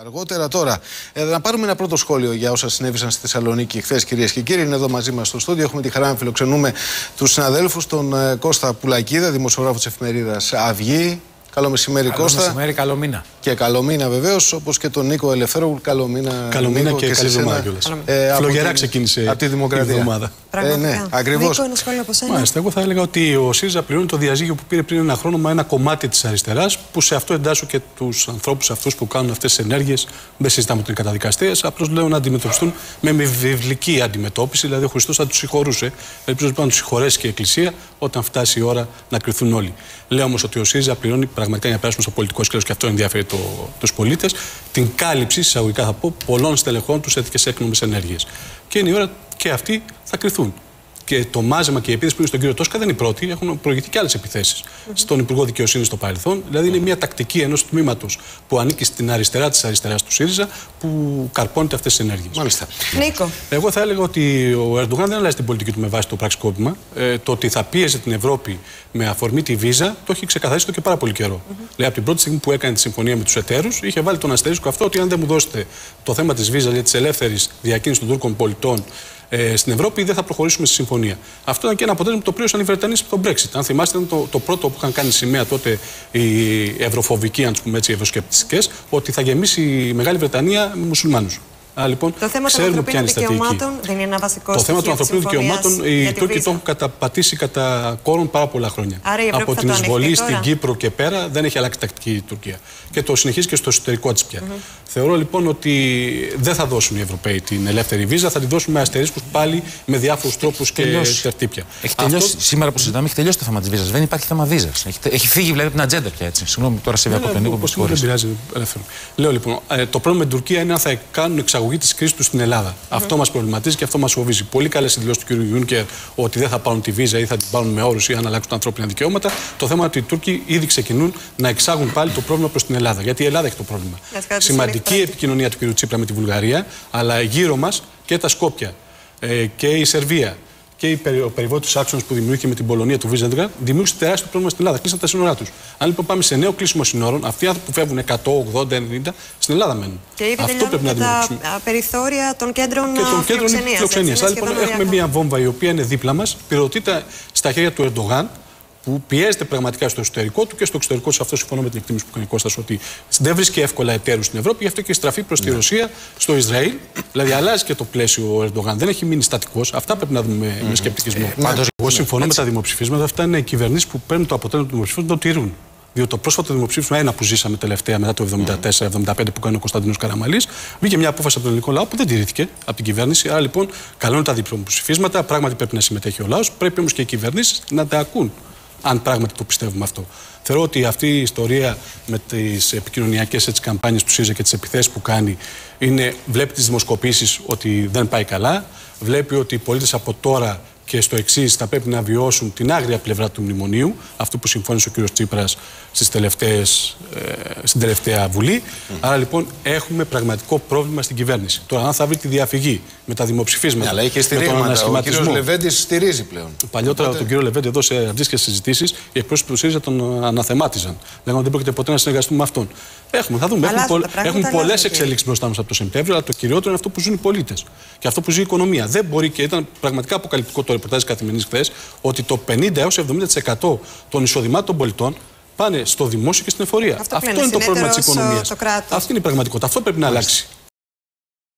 Αργότερα τώρα, ε, να πάρουμε ένα πρώτο σχόλιο για όσα συνέβησαν στη Θεσσαλονίκη χθες, κυρίες και κύριοι. Είναι εδώ μαζί μας στο στούντιο. Έχουμε τη χαρά να φιλοξενούμε τους συναδέλφους, τον ε, Κώστα Πουλακίδα, δημοσιογράφος της εφημερίδας Αυγή, Καλό μεσημέρι, καλό Κώστα. Καλό μεσημέρι, καλό μήνα. Και καλό μήνα, βεβαίως, όπως και τον Νίκο Ελευθέρω. Καλό μήνα. Καλό μήνα και, και καλή εβδομάδα κιόλας. Ε, Φλογερά ξεκίνησε από τη Δημοκρατία. η εβδομάδα. Ε, ναι, ακριβώς. Νίκο, ένα σχόλιο από σένα. Μάλιστα, εγώ θα έλεγα ότι ο ΣΥΡΙΖΑ πληρώνει το διαζύγιο που πήρε πριν ένα χρόνο με ένα κομμάτι της αριστεράς, που σε αυτό εντάσσω και τους ανθρώπους αυτούς που κάνουν αυτές τις ενέργειες. Δεν συζητάμε ότι είναι καταδικαστές. Απλώς λέω να αντιμετωπιστούν με βιβλική αντιμετώπιση. Δηλαδή, ο Χριστός θα τους συγχωρούσε. Ελπίζω λοιπόν να τους συγχωρέσει και η Εκκλησία όταν φτάσει η ώρα να κρυθούν όλοι. Λέω όμως ότι ο ΣΥΡΙΖΑ πληρώνει πραγματικά για να περάσουμε στο πολιτικό σκέλος και αυτό ενδιαφέρει το, τους πολίτες, την κάλυψη, εισαγωγικά θα πω, πολλών στελεχών τους σε έκνομες ενέργειες. Και είναι η ώρα και αυτοί θα κρυθούν. Και το μάζεμα και η επίθεση που είναι στον κύριο Τόσκα δεν είναι η πρώτη. Έχουν προηγηθεί και άλλες επιθέσεις mm -hmm. στον Υπουργό Δικαιοσύνης στο παρελθόν. Δηλαδή είναι μια τακτική ενός τμήματος που ανήκει στην αριστερά της αριστεράς του ΣΥΡΙΖΑ που καρπώνεται αυτές τις ενέργειες. Μάλιστα. Νίκο. Εγώ θα έλεγα ότι ο Ερντογάν δεν αλλάζει την πολιτική του με βάση το πραξικόπημα. Ε, το ότι θα πίεζε την Ευρώπη με αφορμή τη βίζα το έχει ξεκαθαρίσει το και πάρα πολύ καιρό. Mm -hmm. Δηλαδή από την πρώτη στιγμή που έκανε τη συμφωνία με τους εταίρους είχε βάλει τον αστερίσκο αυτό ότι αν δεν μου δώσετε το θέμα της βίζα για της ελεύθερης διακίνησης των Τούρκων πολιτών ε, στην Ευρώπη δεν θα προχωρήσουμε στη συμφωνία. Αυτό ήταν και ένα αποτέλεσμα που το πλήρωσαν οι Βρετανοί στο Brexit. Αν θυμάστε, ήταν το, το πρώτο που είχαν κάνει σημαία τότε οι ευρωφοβικοί, αν πούμε έτσι, οι ευρωσκεπτικέ, ότι θα γεμίσει η Μεγάλη Βρετανία με μουσουλμάνους. Α, λοιπόν, το θέμα των ανθρωπίνων δικαιωμάτων δεν είναι ένα βασικό Το θέμα των ανθρωπίνων δικαιωμάτων οι Τούρκοι το έχουν καταπατήσει κατά κόρον πάρα πολλά χρόνια. Από την εισβολή στην Κύπρο και πέρα δεν έχει αλλάξει τακτική η Τουρκία. Και το συνεχίζει και στο εσωτερικό της πια. Mm -hmm. Θεωρώ λοιπόν ότι δεν θα δώσουν οι Ευρωπαίοι την ελεύθερη βίζα, θα την δώσουν με αστερίσκους πάλι με διάφορους τρόπους και τερτύπια. Έχει τελειώσει, Αυτό... σήμερα που συζητάμε, έχει τελειώσει το θέμα της βίζας. Δεν υπάρχει θέμα βίζας. Έχει, έχει φύγει δηλαδή την ατζέντα πια έτσι. Συγγνώμη, τώρα σε διακόπτω. Ναι, δεν πειράζει, ελεύθερο. Λέω λοιπόν, το πρόβλημα με την Τουρκία είναι αν θα κάνουν εξαγωγή της κρίσης του στην Ελλάδα. Mm -hmm. Αυτό μας προβληματίζει και αυτό μας φοβίζει. Πολύ καλές οι δηλώσεις του κ. Γιούνκερ ότι δεν θα πάρουν τη βίζα ή θα την πάρουν με όρους ή αν αλλάξουν τα ανθρώπινα δικαιώματα. Το θέμα είναι ότι οι Τούρκοι ήδη ξεκινούν να εξάγουν πάλι το πρόβλημα προς την Ελλάδα. Γιατί η Ελλάδα έχει το πρόβλημα. Σημαντική επικοινωνία του κ. Τσίπρα με τη Βουλγαρία, αλλά γύρω μας και τα Σκόπια ε, και η Σερβία και ο περιβόητος άξονας που δημιουργήθηκε με την Πολωνία του Βίζεντγκα δημιούργησε τεράστιο πρόβλημα στην Ελλάδα. Κλείσαν τα σύνορά τους. Αν λοιπόν πάμε σε νέο κλείσιμο σύνορων, αυτοί οι άνθρωποι που φεύγουν 100, 80, 90 στην Ελλάδα μένουν. Και ήδη Αυτό πρέπει να αντιμετωπίσουμε. Τα περιθώρια των κέντρων και των κέντρων φιλοξενίας. Λοιπόν, έχουμε μια βόμβα η οποία είναι δίπλα μας, πυροτείται στα χέρια του Ερντογάν, που πιέζεται πραγματικά στο εσωτερικό του και στο εξωτερικό του. Αυτό συμφωνώ με την εκτίμηση που κάνει Κώστας ότι δεν βρίσκει εύκολα εταίρους στην Ευρώπη, γι' αυτό και στραφεί προς τη ναι. Ρωσία, στο Ισραήλ. Δηλαδή αλλάζει και το πλαίσιο ο Ερντογάν. Δεν έχει μείνει στατικός. Αυτά πρέπει να δούμε με σκεπτικισμό. Ε, Πάντως, εγώ συμφωνώ με τα δημοψηφίσματα. Αυτά είναι οι κυβερνήσεις που παίρνουν το αποτέλεσμα του δημοψηφίσματος, το τηρούν. Διότι το πρόσφατο δημοψήφισμα, ένα που ζήσαμε τελευταία μετά το 1974-1975 που κάνει ο Κωνσταντίνος Καραμαλής, βγήκε μια απόφαση από τον ελληνικό λαό που δεν τηρήθηκε από την κυβέρνηση. Άρα λοιπόν, καλό είναι τα δημοψηφίσματα, πράγματι πρέπει να συμμετέχει ο λαός, πρέπει όμως και οι κυβερνήσεις να τα ακούν αν πράγματι το πιστεύουμε αυτό. Θεωρώ ότι αυτή η ιστορία με τις επικοινωνιακές καμπάνιες του ΣΥΡΙΖΑ και τις επιθέσεις που κάνει είναι, βλέπει τις δημοσκοπήσεις ότι δεν πάει καλά. Βλέπει ότι οι πολίτες από τώρα και στο εξής θα πρέπει να βιώσουν την άγρια πλευρά του μνημονίου, αυτό που συμφώνησε ο κ. Τσίπρας ε, στην τελευταία Βουλή. Άρα λοιπόν έχουμε πραγματικό πρόβλημα στην κυβέρνηση. Τώρα, αν θα βρει τη διαφυγή με τα δημοψηφίσματα. αλλά είχε στηρίγματα. Ο κ. Λεβέντης στηρίζει πλέον. Παλιότερα Οπότε... τον κ. Λεβέντη εδώ σε αντίστοιχες συζητήσεις οι εκπρόσωποι του ΣΥΡΙΖΑ τον αναθεμάτιζαν. Λέγανε ότι δεν πρόκειται ποτέ να συνεργαστούμε με αυτόν. Έχουμε, θα δούμε. Έχουμε, πολλ... έχουμε πολλές εξελίξεις μπροστά μας από το Σεπτέμβριο, αλλά το κυριότερο είναι αυτό που ζουν οι πολίτες και αυτό που ζει η οικονομία. Δεν μπορεί και ήταν πραγματικά αποκαλυπτικό το ρεπορτάζ καθημερινής χθες ότι το 50 έως 70% των εισοδημάτων των πολιτών πάνε στο δημόσιο και στην εφορία. Αυτό, αυτό είναι το πρόβλημα της οικονομίας. Αυτή είναι η πραγματικότητα. Αυτό πρέπει να αλλάξει.